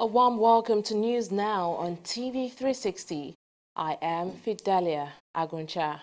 A warm welcome to News Now on TV 360. I am Fidelia Aguncha.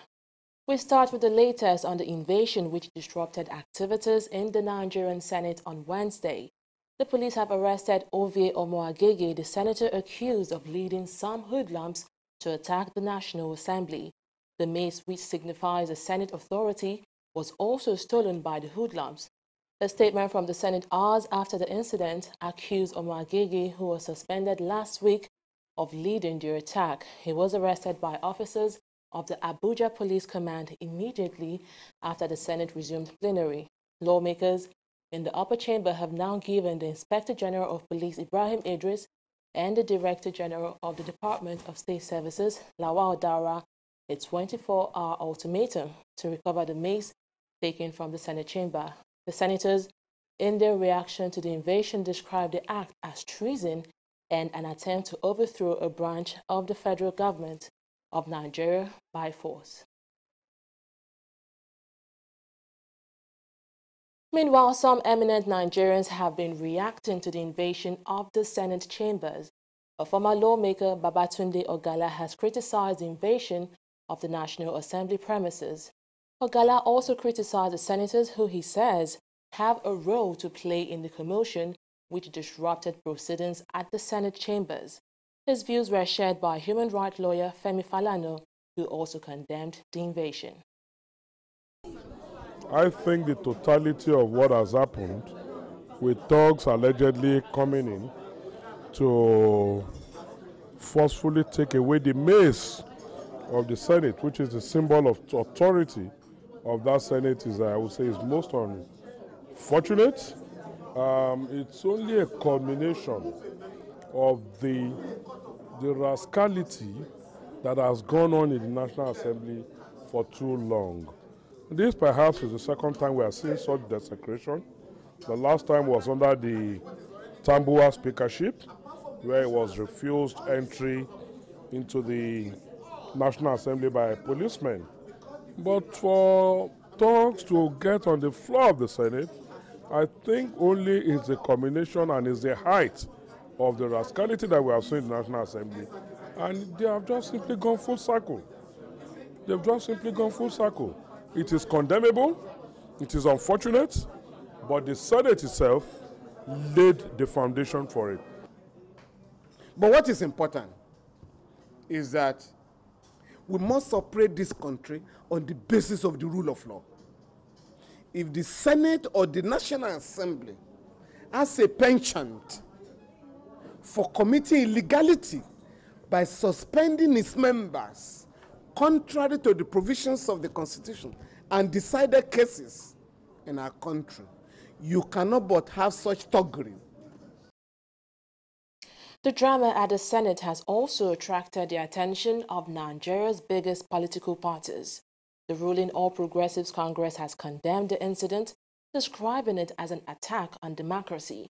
We start with the latest on the invasion which disrupted activities in the Nigerian Senate on Wednesday. The police have arrested Ovie Omoagege, the senator accused of leading some hoodlums to attack the National Assembly. The mace, which signifies a Senate authority, was also stolen by the hoodlums. A statement from the Senate hours after the incident accused Omoagege, who was suspended last week, of leading the attack. He was arrested by officers of the Abuja Police Command immediately after the Senate resumed plenary. Lawmakers in the upper chamber have now given the Inspector General of Police Ibrahim Idris and the Director General of the Department of State Services, Lawal Daura, a 24-hour ultimatum to recover the mace taken from the Senate chamber. The senators, in their reaction to the invasion, described the act as treason and an attempt to overthrow a branch of the federal government of Nigeria by force. Meanwhile, some eminent Nigerians have been reacting to the invasion of the Senate chambers. A former lawmaker, Babatunde Ogala, has criticized the invasion of the National Assembly premises. Ogala also criticized the senators who he says have a role to play in the commotion which disrupted proceedings at the Senate chambers. His views were shared by human rights lawyer Femi Falana, who also condemned the invasion. I think the totality of what has happened, with thugs allegedly coming in to forcefully take away the mace of the Senate, which is the symbol of authority of that Senate is, I would say, is most unfortunate. Um, it's only a culmination of the, the rascality that has gone on in the National Assembly for too long. This perhaps is the second time we are seeing such desecration. The last time was under the Tambuwa speakership, where it was refused entry into the National Assembly by policemen. But for talks to get on the floor of the Senate, I think only is the combination and is the height of the rascality that we have seen in the National Assembly. And they have just simply gone full circle. They've just simply gone full circle. It is condemnable, it is unfortunate, but the Senate itself laid the foundation for it. But what is important is that we must operate this country on the basis of the rule of law. If the Senate or the National Assembly has a penchant for committing illegality by suspending its members contrary to the provisions of the Constitution and decided cases in our country, you cannot but have such thuggery the drama at the Senate has also attracted the attention of Nigeria's biggest political parties. The ruling All Progressives Congress has condemned the incident, describing it as an attack on democracy.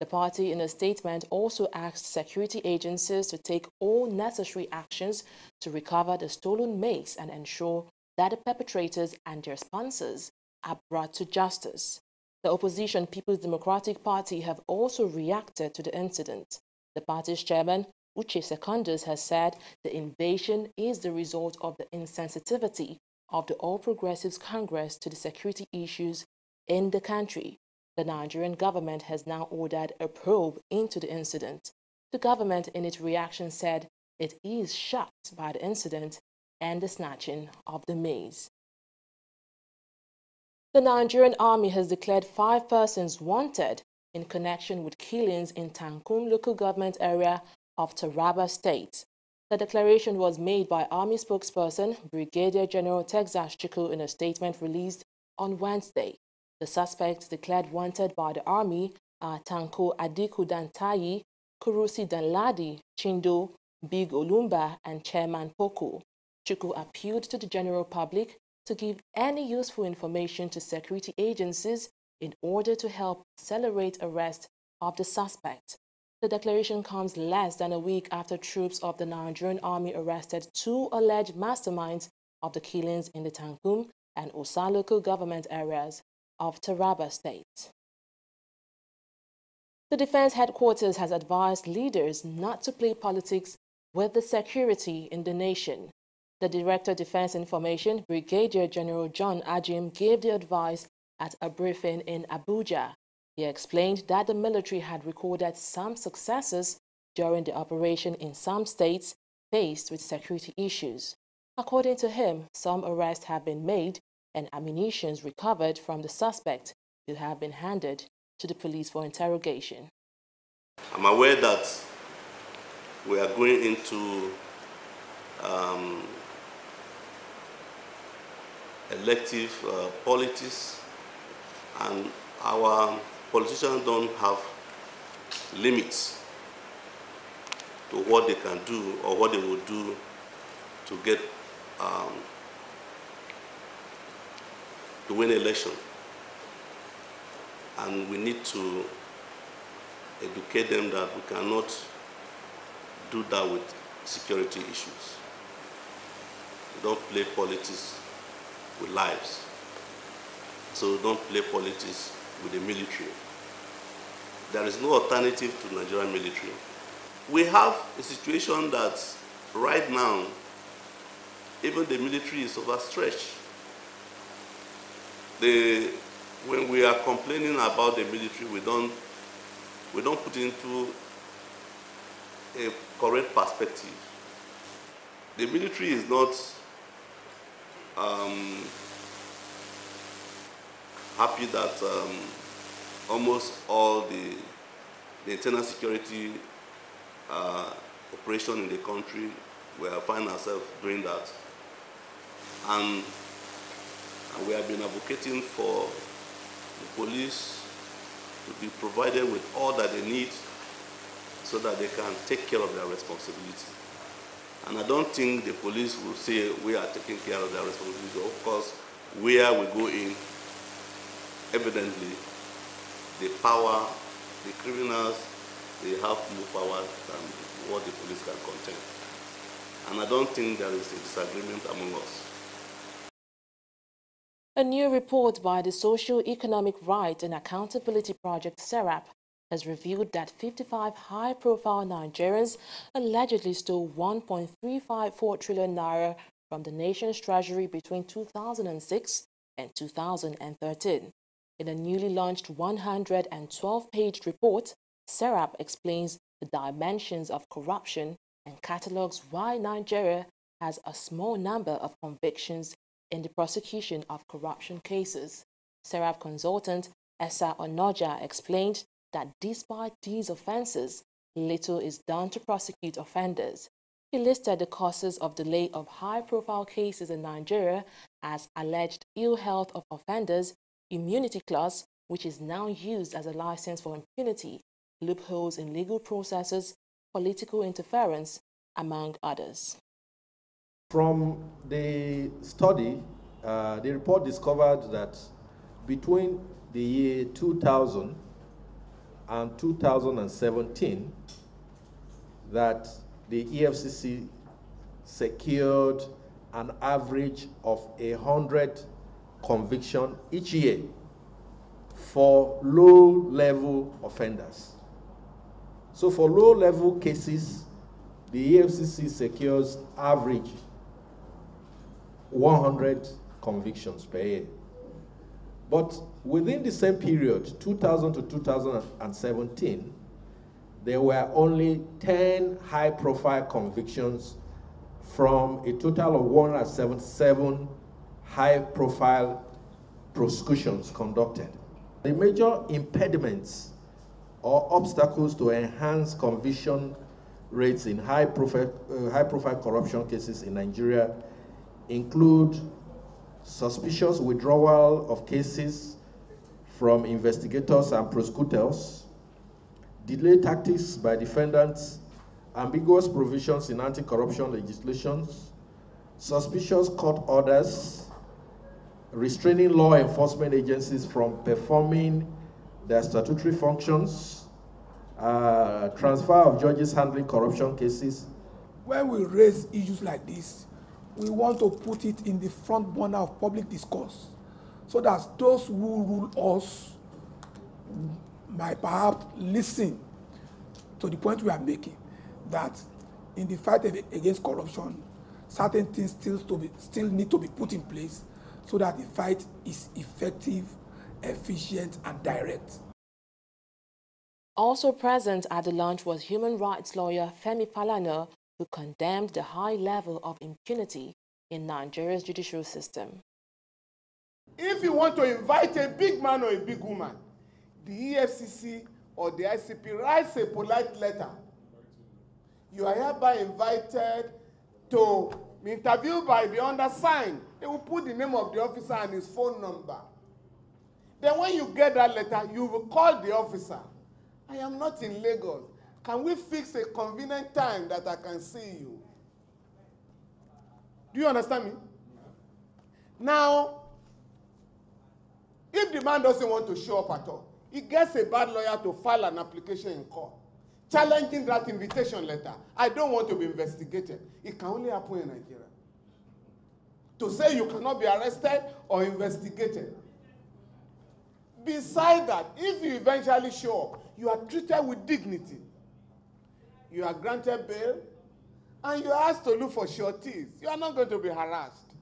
The party, in a statement, also asked security agencies to take all necessary actions to recover the stolen mace and ensure that the perpetrators and their sponsors are brought to justice. The opposition People's Democratic Party have also reacted to the incident. The party's chairman, Uche Secondus, has said the invasion is the result of the insensitivity of the All Progressives Congress to the security issues in the country. The Nigerian government has now ordered a probe into the incident. The government, in its reaction, said it is shocked by the incident and the snatching of the mace. The Nigerian army has declared five persons wanted in connection with killings in Takum local government area of Taraba State. The declaration was made by Army spokesperson Brigadier General Texas Chukwu in a statement released on Wednesday. The suspects declared wanted by the Army are Tanko Adiku Dantayi, Kurusi Danladi, Chindo, Big Olumba, and Chairman Poku. Chukwu appealed to the general public to give any useful information to security agencies in order to help accelerate arrest of the suspect. The declaration comes less than a week after troops of the Nigerian army arrested two alleged masterminds of the killings in the Takum and Ussa local government areas of Taraba State. The Defense Headquarters has advised leaders not to play politics with the security in the nation. The Director of Defense Information, Brigadier General John Agim, gave the advice at a briefing in Abuja. He explained that the military had recorded some successes during the operation in some states faced with security issues. According to him, some arrests have been made and ammunition recovered from the suspect will have been handed to the police for interrogation. I'm aware that we are going into um, elective uh, politics and our politicians don't have limits to what they can do or what they will do to get um, to win election and we need to educate them that we cannot do that with security issues. We don't play politics with lives. So don't play politics with the military. There is no alternative to Nigerian military. We have a situation that right now, even the military is overstretched. The when we are complaining about the military, we don't, we don't put into a correct perspective. The military is not um, happy that um, almost all the, the internal security uh, operation in the country, we find ourselves doing that. And, and we have been advocating for the police to be provided with all that they need so that they can take care of their responsibility. And I don't think the police will say we are taking care of their responsibility. Of course, where we go in, evidently, the power, the criminals, they have more power than what the police can contain. And I don't think there is a disagreement among us. A new report by the Social Economic Rights and Accountability Project, SERAP, has revealed that 55 high-profile Nigerians allegedly stole 1.354 trillion naira from the nation's treasury between 2006 and 2013. In a newly launched 112-page report, SERAP explains the dimensions of corruption and catalogues why Nigeria has a small number of convictions in the prosecution of corruption cases. Serap consultant Essa Onoja explained that despite these offenses, little is done to prosecute offenders. He listed the causes of delay of high-profile cases in Nigeria as alleged ill health of offenders, immunity clause, which is now used as a license for impunity, loopholes in legal processes, political interference, among others. From the study, uh, the report discovered that between the year 2000 and 2017, that the EFCC secured an average of a hundred conviction each year for low-level offenders. So for low-level cases, the EFCC secures average 100 convictions per year. But within the same period, 2000 to 2017, there were only 10 high profile convictions from a total of 177 high profile prosecutions conducted. The major impediments or obstacles to enhance conviction rates in high profile, uh, high profile corruption cases in Nigeria include suspicious withdrawal of cases from investigators and prosecutors, delay tactics by defendants, ambiguous provisions in anti-corruption legislations, suspicious court orders, restraining law enforcement agencies from performing their statutory functions, uh, transfer of judges handling corruption cases. When we raise issues like this, we want to put it in the front burner of public discourse so that those who rule us might perhaps listen to the point we are making that in the fight against corruption, certain things still, to be, still need to be put in place so that the fight is effective, efficient, and direct. Also present at the launch was human rights lawyer Femi Falana, who condemned the high level of impunity in Nigeria's judicial system. If you want to invite a big man or a big woman, the EFCC or the ICPC writes a polite letter. You are hereby invited to be interviewed by the undersigned. They will put the name of the officer and his phone number. Then when you get that letter, you will call the officer. I am not in Lagos. Can we fix a convenient time that I can see you? Do you understand me? Now, if the man doesn't want to show up at all, he gets a bad lawyer to file an application in court challenging that invitation letter. I don't want to be investigated. It can only happen in Nigeria. To say you cannot be arrested or investigated. Beside that, if you eventually show up, you are treated with dignity. You are granted bail, and you are asked to look for sureties. You are not going to be harassed.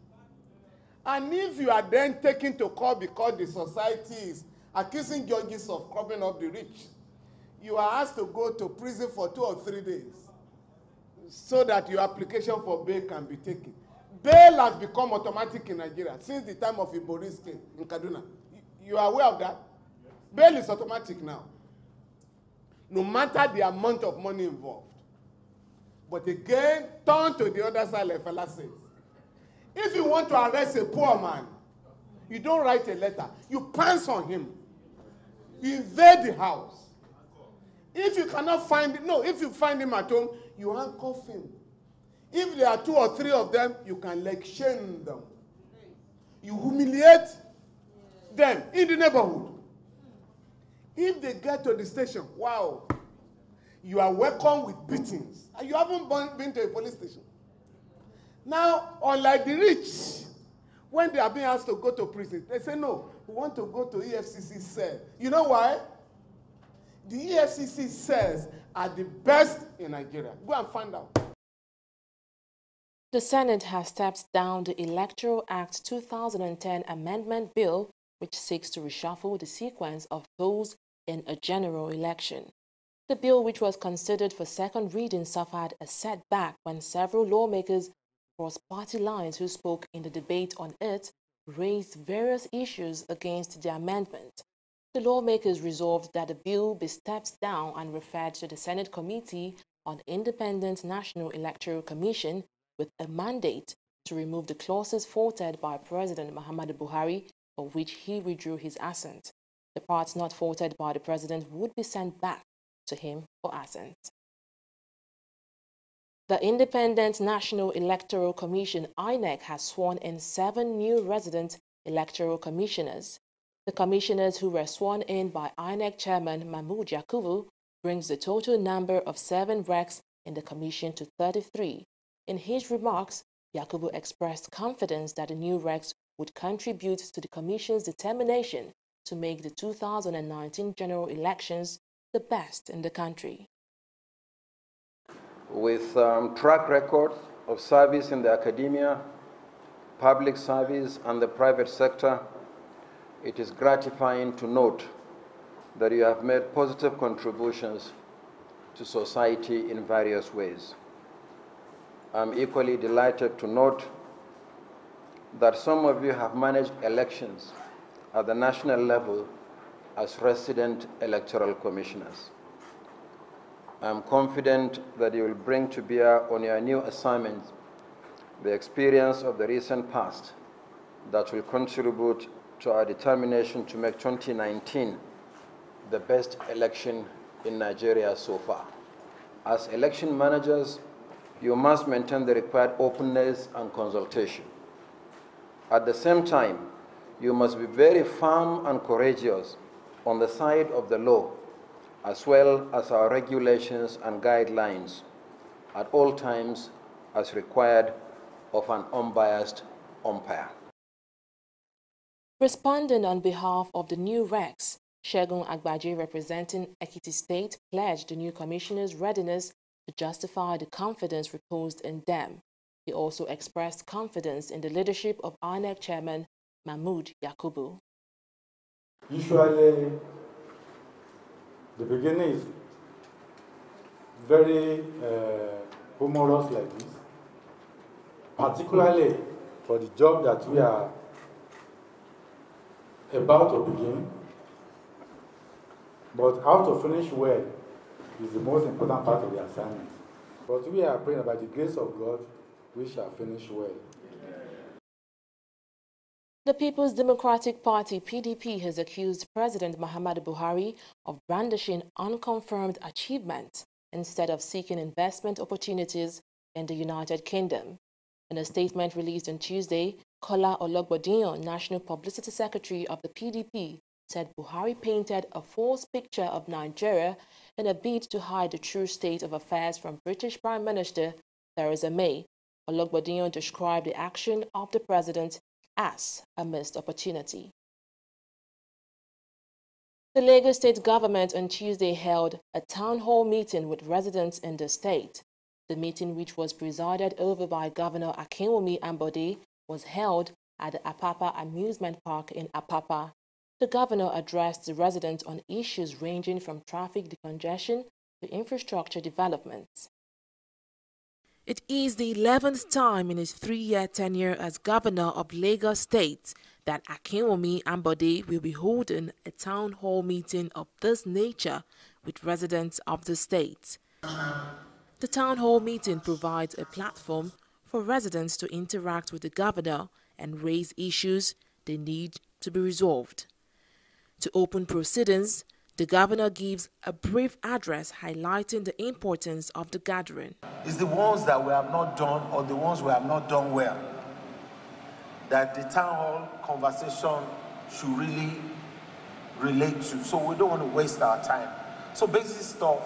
And if you are then taken to court because the society is accusing judges of crumbing up the rich, you are asked to go to prison for two or three days so that your application for bail can be taken. Bail has become automatic in Nigeria since the time of Ibori's case in Kaduna. You are aware of that? Bail is automatic now. No matter the amount of money involved. But again, turn to the other side, like Fela says. If you want to arrest a poor man, you don't write a letter. You pounce on him. You invade the house. If you cannot find no, if you find him at home, you handcuff him. If there are two or three of them, you can like shame them. You humiliate them in the neighborhood. If they get to the station, wow, you are welcome with beatings. And you haven't been to a police station. Now, unlike the rich, when they are being asked to go to prison, they say, no, we want to go to EFCC cell. You know why? The EFCC cells are the best in Nigeria. Go and find out. The Senate has stepped down the Electoral Act 2010 Amendment Bill, which seeks to reshuffle the sequence of those in a general election. The bill, which was considered for second reading, suffered a setback when several lawmakers across party lines who spoke in the debate on it raised various issues against the amendment. The lawmakers resolved that the bill be stepped down and referred to the Senate Committee on Independent National Electoral Commission with a mandate to remove the clauses faulted by President Muhammadu Buhari, for which he withdrew his assent. The parts not faulted by the president would be sent back to him for assent. The Independent National Electoral Commission, INEC, has sworn in seven new resident electoral commissioners. The commissioners who were sworn in by INEC Chairman Mahmoud Yakubu brings the total number of seven recs in the commission to 33. In his remarks, Yakubu expressed confidence that the new recs would contribute to the Commission's determination to make the 2019 general elections the best in the country with um, track record of service in the academia, public service, and the private sector, it is gratifying to note that you have made positive contributions to society in various ways. I'm equally delighted to note that some of you have managed elections at the national level as resident electoral commissioners. I'm confident that you will bring to bear on your new assignments the experience of the recent past that will contribute to our determination to make 2019 the best election in Nigeria so far. As election managers, you must maintain the required openness and consultation. At the same time, you must be very firm and courageous on the side of the law as well as our regulations and guidelines at all times as required of an unbiased umpire. Responding on behalf of the new recs, Shegun Agbaje, representing Ekiti State, pledged the new commissioner's readiness to justify the confidence reposed in them. He also expressed confidence in the leadership of INEC Chairman Mahmoud Yakubu. Usually, the beginning is very uh, humorous like this, particularly for the job that we are about to begin. But how to finish well is the most important part of the assignment. But we are praying about the grace of God, we shall finish well. The People's Democratic Party PDP has accused President Muhammadu Buhari of brandishing unconfirmed achievements instead of seeking investment opportunities in the United Kingdom. In a statement released on Tuesday, Kola Ologbodiyan, National Publicity Secretary of the PDP, said Buhari painted a false picture of Nigeria in a bid to hide the true state of affairs from British Prime Minister Theresa May. Ologbodiyan described the action of the president as a missed opportunity. The Lagos state government on Tuesday held a town hall meeting with residents in the state. The meeting, which was presided over by Governor Akinwumi Ambode, was held at the Apapa Amusement Park in Apapa. The governor addressed the residents on issues ranging from traffic decongestion to infrastructure developments. It is the 11th time in his three-year tenure as governor of Lagos State that Akinwumi Ambode will be holding a town hall meeting of this nature with residents of the state. The town hall meeting provides a platform for residents to interact with the governor and raise issues they need to be resolved. To open proceedings, the governor gives a brief address highlighting the importance of the gathering. It's the ones that we have not done or the ones we have not done well that the town hall conversation should really relate to. So we don't want to waste our time. So basic stuff,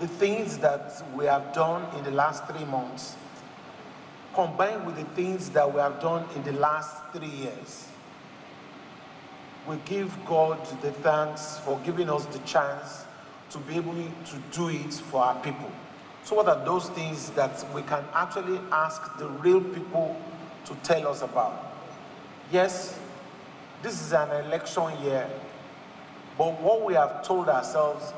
the things that we have done in the last three months, combined with the things that we have done in the last three years we give God the thanks for giving us the chance to be able to do it for our people. So, what are those things that we can actually ask the real people to tell us about? Yes, this is an election year, but what we have told ourselves,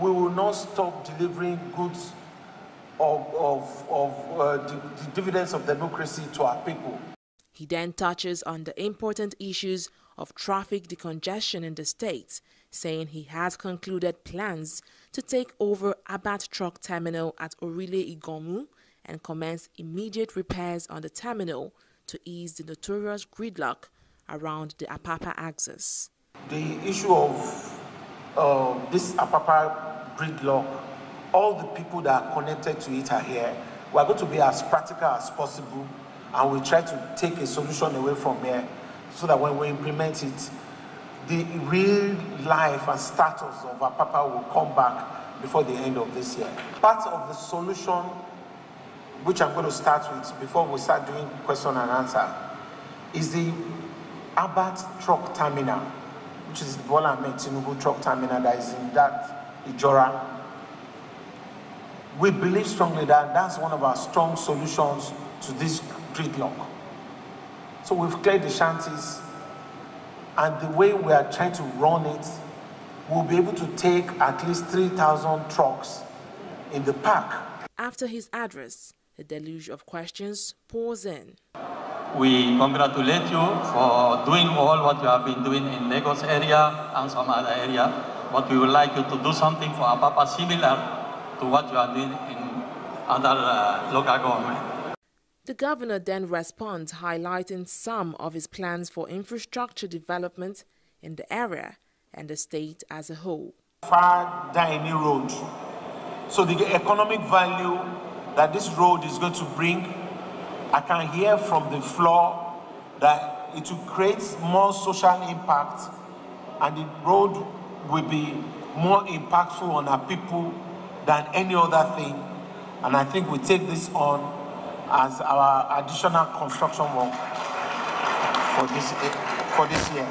we will not stop delivering goods of, of, of uh, the, the dividends of democracy to our people. He then touches on the important issues of traffic decongestion in the state, saying he has concluded plans to take over Abat Truck Terminal at Orile Iganmu and commence immediate repairs on the terminal to ease the notorious gridlock around the Apapa axis. The issue of uh, this Apapa gridlock, all the people that are connected to it are here. We are going to be as practical as possible and we try to take a solution away from here so that when we implement it, the real life and status of Apapa will come back before the end of this year. Part of the solution, which I'm going to start with before we start doing question and answer, is the Abat truck terminal, which is the Bola Tinubu truck terminal that is in that Ijora. We believe strongly that that's one of our strong solutions to this gridlock. So we've cleared the shanties, and the way we are trying to run it, we'll be able to take at least 3,000 trucks in the park. After his address, a deluge of questions pours in. We congratulate you for doing all what you have been doing in Lagos area and some other area, but we would like you to do something for Apapa similar to what you are doing in other uh, local government. The governor then responds highlighting some of his plans for infrastructure development in the area and the state as a whole. Far Daini Road. So the economic value that this road is going to bring, I can hear from the floor that it will create more social impact and the road will be more impactful on our people than any other thing. And I think we take this on as our additional construction work for this, for this year.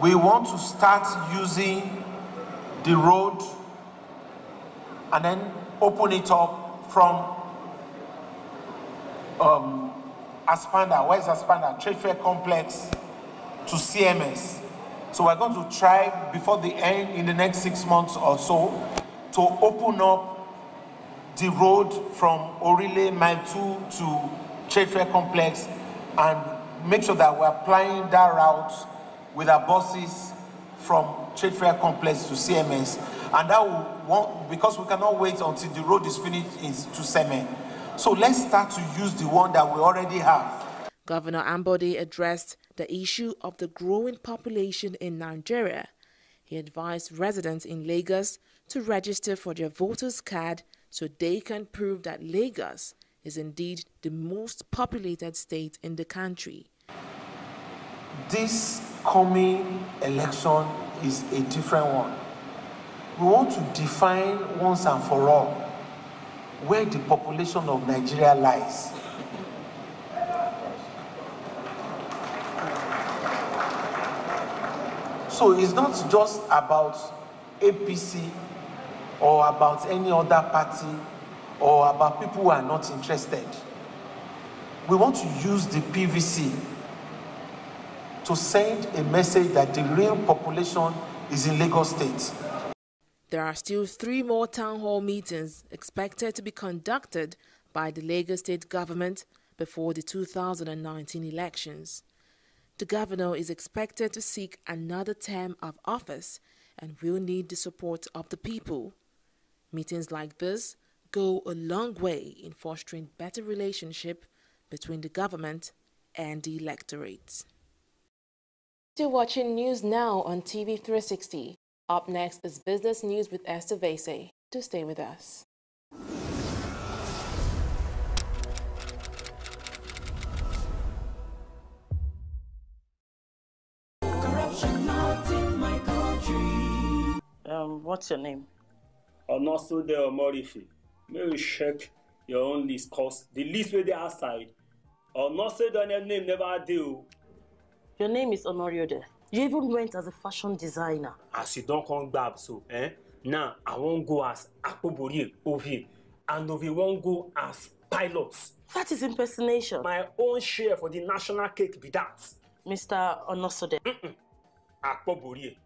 we want to start using the road and then open it up from um, ASPAMDA, where's ASPAMDA? Trade Fair Complex to CMS. So we're going to try before the end, in the next six months or so, to open up the road from Orile Mile 2 to Trade Fair Complex and make sure that we're applying that route with our buses from Trade Fair Complex to CMS. And that will, because we cannot wait until the road is finished to Seme. So let's start to use the one that we already have. Governor Ambode addressed the issue of the growing population in Nigeria. He advised residents in Lagos to register for their voters card so they can prove that Lagos is indeed the most populated state in the country. This coming election is a different one. We want to define once and for all where the population of Nigeria lies. So it's not just about APC or about any other party or about people who are not interested. We want to use the PVC to send a message that the real population is in Lagos State. There are still three more town hall meetings expected to be conducted by the Lagos State government before the 2019 elections. The governor is expected to seek another term of office and will need the support of the people. Meetings like this go a long way in fostering better relationship between the government and the electorate. Still watching News Now on TV 360. Up next is Business News with Esther Vese. Do stay with us. Um, what's your name? Onosode Omorife. May you check your own list, cause the list where they outside. Onosode on your name never do. Your name is Onoriode. You even went as a fashion designer. As you don't come back, so eh? Now I won't go as Akpobori Ovi, and Ovi won't go as pilots. That is impersonation. My own share for the national cake be that. Mr. Onosode. Akpobori.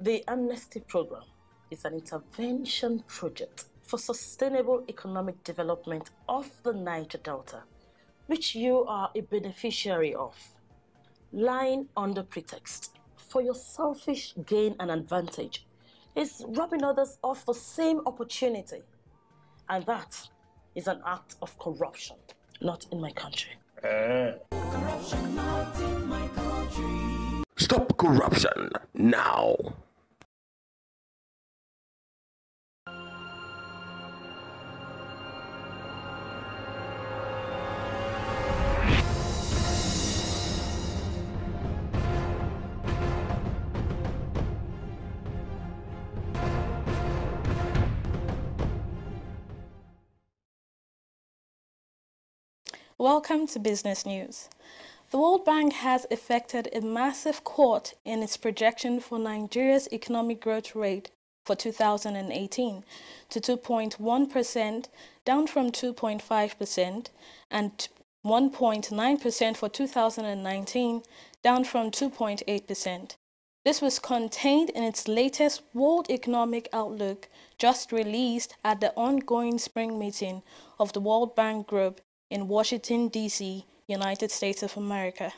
The amnesty program is an intervention project for sustainable economic development of the Niger Delta, which you are a beneficiary of, lying under pretext for your selfish gain and advantage is robbing others of the same opportunity. And that is an act of corruption, not in my country. Eh. Stop corruption now. Welcome to Business News. The World Bank has effected a massive cut in its projection for Nigeria's economic growth rate for 2018 to 2.1%, down from 2.5%, and 1.9% for 2019, down from 2.8%. This was contained in its latest World Economic Outlook just released at the ongoing spring meeting of the World Bank Group in Washington, D.C., United States of America.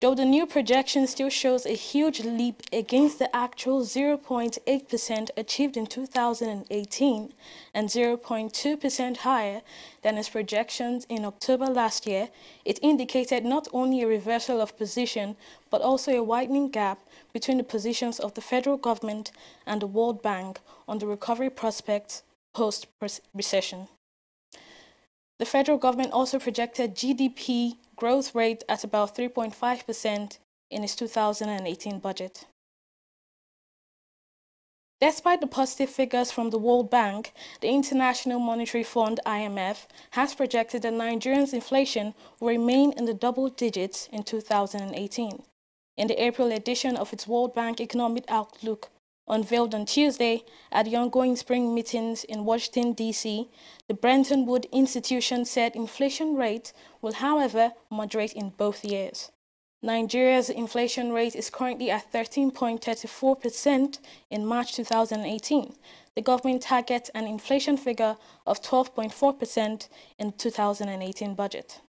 Though the new projection still shows a huge leap against the actual 0.8% achieved in 2018 and 0.2% higher than its projections in October last year, it indicated not only a reversal of position but also a widening gap between the positions of the federal government and the World Bank on the recovery prospects post-recession. The federal government also projected GDP growth rate at about 3.5% in its 2018 budget. Despite the positive figures from the World Bank, the International Monetary Fund IMF has projected that Nigerians' inflation will remain in the double digits in 2018. in the April edition of its World Bank Economic Outlook unveiled on Tuesday at the ongoing spring meetings in Washington, D.C., the Bretton Woods institution said inflation rate will, however, moderate in both years. Nigeria's inflation rate is currently at 13.34% in March 2018. The government targets an inflation figure of 12.4% in 2018 budget.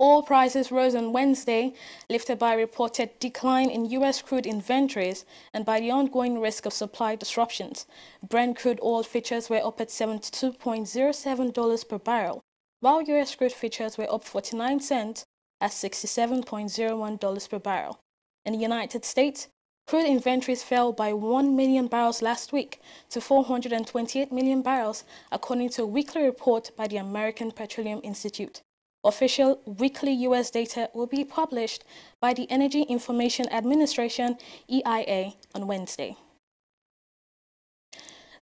Oil prices rose on Wednesday, lifted by a reported decline in U.S. crude inventories and by the ongoing risk of supply disruptions. Brent crude oil futures were up at $72.07 per barrel, while U.S. crude futures were up 49 cents at $67.01 per barrel. In the United States, crude inventories fell by 1 million barrels last week to 428 million barrels, according to a weekly report by the American Petroleum Institute. Official weekly U.S. data will be published by the Energy Information Administration, EIA, on Wednesday.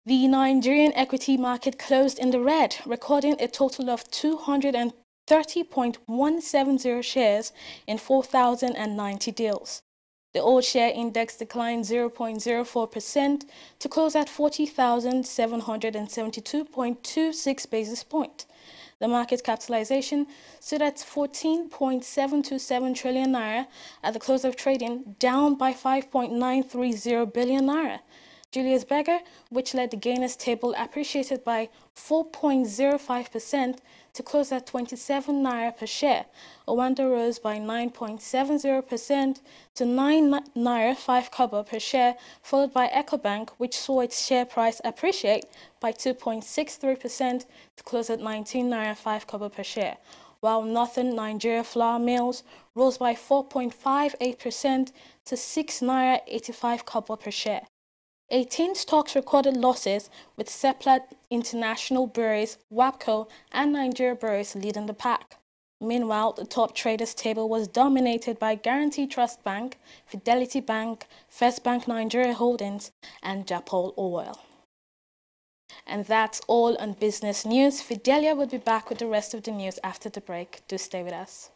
The Nigerian equity market closed in the red, recording a total of 230.170 shares in 4,090 deals. The old share index declined 0.04% to close at 40,772.26 basis points. The market capitalization stood at 14.727 trillion naira at the close of trading, down by 5.930 billion naira. Julius Berger, which led the gainers table, appreciated by 4.05% to close at 27 naira per share. Oando rose by 9.70% to 9 naira 5 kobo per share, followed by EcoBank, which saw its share price appreciate by 2.63% to close at 19 naira 5 kobo per share while Northern Nigeria flour mills rose by 4.58% to 6 naira 85 kobo per share. 18 stocks recorded losses, with Seplat International Breweries, WAPCO, and Nigeria Breweries leading the pack. Meanwhile, the top traders table was dominated by Guaranty Trust Bank, Fidelity Bank, First Bank Nigeria Holdings, and Japaul Oil. And that's all on business news. Fidelia will be back with the rest of the news after the break. Do stay with us.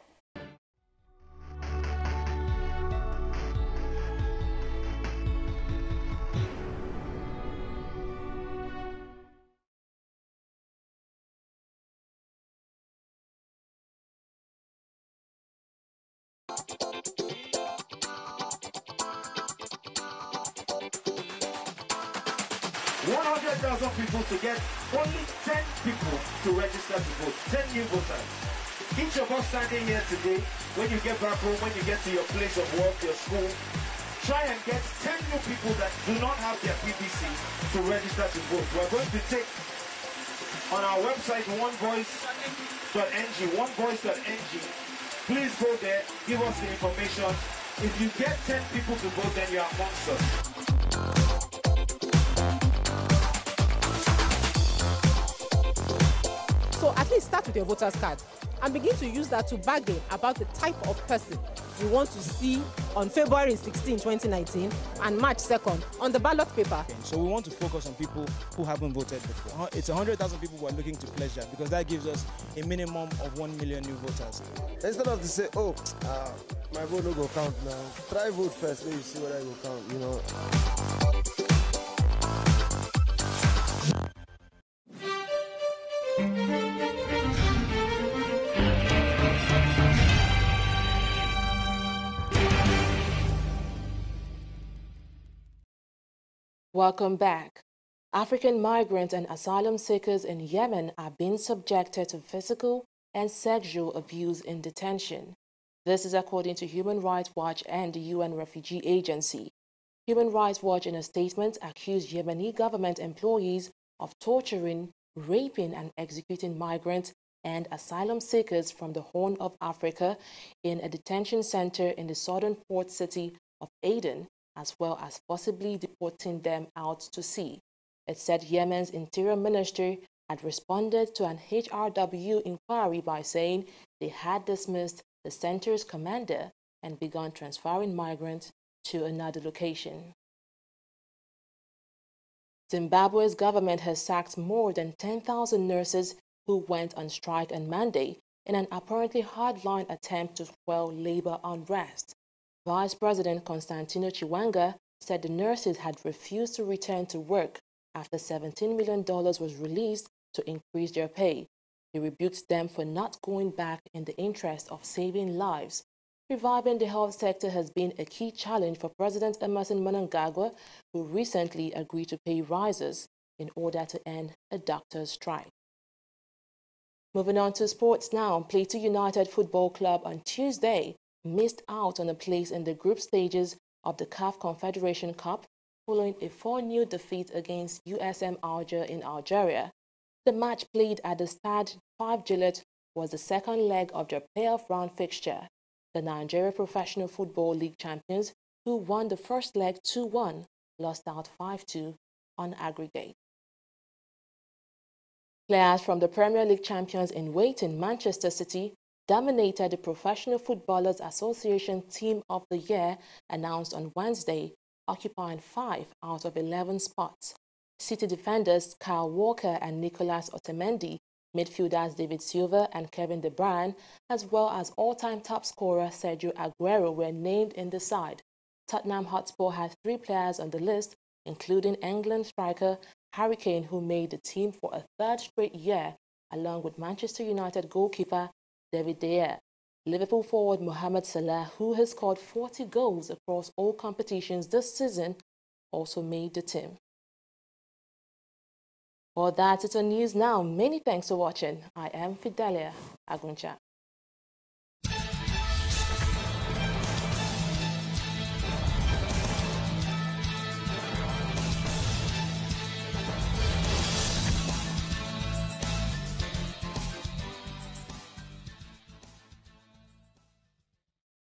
When you get back home, when you get to your place of work, your school, try and get 10 new people that do not have their PVC to register to vote. We're going to take on our website onevoice.ng, onevoice.ng. Please go there, give us the information. If you get 10 people to vote, then you're amongst us. So at least start with your voter's card and begin to use that to bargain about the type of person you want to see on February 16, 2019 and March 2nd on the ballot paper. So we want to focus on people who haven't voted before. It's 100,000 people who are looking to pleasure because that gives us a minimum of 1 million new voters. Instead of to say, oh, uh, my vote no go count now. Try vote first, then you see whether it go count, you know. Welcome back. African migrants and asylum seekers in Yemen are being subjected to physical and sexual abuse in detention. This is according to Human Rights Watch and the UN Refugee Agency. Human Rights Watch in a statement accused Yemeni government employees of torturing, raping and executing migrants and asylum seekers from the Horn of Africa in a detention center in the southern port city of Aden as well as possibly deporting them out to sea. It said Yemen's interior ministry had responded to an HRW inquiry by saying they had dismissed the center's commander and begun transferring migrants to another location. Zimbabwe's government has sacked more than 10,000 nurses who went on strike on Monday in an apparently hardline attempt to quell labor unrest. Vice President Constantino Chiwenga said the nurses had refused to return to work after $17 million was released to increase their pay. He rebuked them for not going back in the interest of saving lives. Reviving the health sector has been a key challenge for President Emmerson Mnangagwa, who recently agreed to pay rises in order to end a doctor's strike. Moving on to sports now, Plateau United Football Club on Tuesday missed out on a place in the group stages of the CAF Confederation Cup following a 4-0 defeat against USM Alger in Algeria. The match played at the Stade 5 Juillet was the second leg of their playoff round fixture. The Nigeria Professional Football League champions, who won the first leg 2-1, lost out 5-2 on aggregate. Players from the Premier League champions in waiting Manchester City dominated the Professional Footballers Association Team of the Year announced on Wednesday, occupying 5 out of 11 spots. City defenders Kyle Walker and Nicolas Otamendi, midfielders David Silva and Kevin De Bruyne, as well as all-time top scorer Sergio Aguero were named in the side. Tottenham Hotspur had three players on the list, including England striker Harry Kane, who made the team for a third straight year, along with Manchester United goalkeeper David De. Liverpool forward Mohamed Salah, who has scored 40 goals across all competitions this season, also made the team. Well, that's it on news now. Many thanks for watching. I am Fidelia Aguncha.